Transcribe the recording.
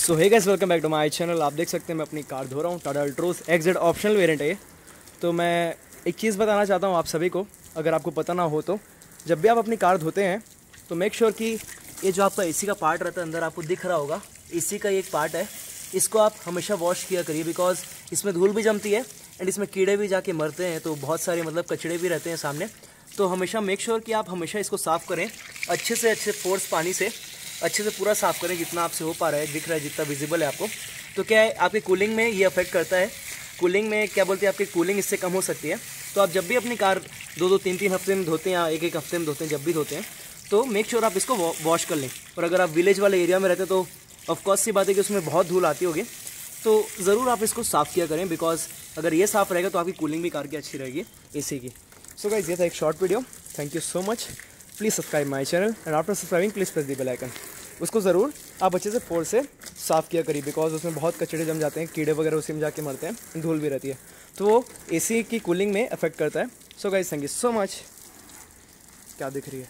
So hi guys welcome back to my channel आप देख सकते हैं मैं अपनी कार धो रहा हूँ। Tata Altroz XZ optional variant है तो मैं एक चीज़ बताना चाहता हूँ आप सभी को, अगर आपको पता ना हो तो। जब भी आप अपनी कार धोते हैं तो मेक श्योर sure कि ये जो आपका एसी का पार्ट रहता है, अंदर आपको दिख रहा होगा। एसी का एक पार्ट है। इसको आप हमेशा वॉश किया करिए बिकॉज़ इसमें धूल भी जमती है एंड इसमें कीड़े भी जाके मरते हैं तो बहुत सारे मतलब कचड़े भी रहते हैं सामने। तो हमेशा मेक श्योर sure कि आप हमेशा इसको साफ़ करें। अच्छे से, अच्छे फोर्स पानी से। अच्छे से पूरा साफ़ करें जितना आपसे हो पा रहा है, दिख रहा है, जितना विजिबल है आपको। तो क्या है, आपके कूलिंग में ये अफेक्ट करता है। कूलिंग में क्या बोलते हैं, आपकी कूलिंग इससे कम हो सकती है। तो आप जब भी अपनी कार दो दो, तीन तीन हफ़्ते में धोते हैं या एक एक हफ़्ते में धोते हैं, जब भी धोते हैं तो मेक श्योर आप इसको वॉश कर लें। और अगर आप विलेज वाले एरिया में रहते हैं तो ऑफकोर्स सी बात है कि उसमें बहुत धूल आती होगी। तो ज़रूर आप इसको साफ़ किया करें बिकॉज़ अगर ये साफ़ रहेगा तो आपकी कूलिंग भी कार की अच्छी रहेगी ए की। सो गाइज़ ये था एक short video thank you so much please subscribe my channel and after subscribing please press the bell icon उसको ज़रूर आप अच्छे से फोर से साफ़ किया करिए बिकॉज़ उसमें बहुत कचड़े जम जाते हैं, कीड़े वगैरह उसी में जाके मरते हैं, धूल भी रहती है। तो वो AC की कूलिंग में अफेक्ट करता है। So guys thank you so much क्या दिख रही है?